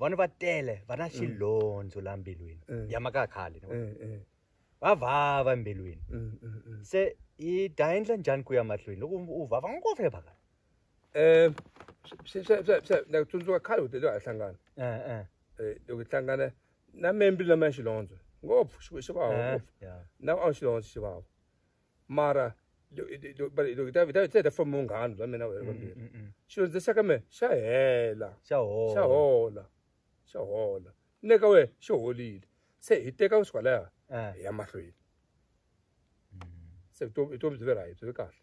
vanhu va tele va na xilondzo laha mbilwini ya maka khale va vava mbilwini se hi daendla njhani ku ya mahlweni loko u vava ngopfu le vakala Eh, ndakutsundzuka khale kute loko a hlangana eh, eh. loko hlangana na membri lama ya xilondzo ngopfu xivava ngopfu na a xilondzo xivava mara ta fome munghano bya mina vambiri mm, mm, mm. xilondzo xa ka me xa hela xa hola xa hola ne ka wena xi holile se hi teka swikwalaya hi ya mahlweni se vutomi byi ve rahi byi ve kahle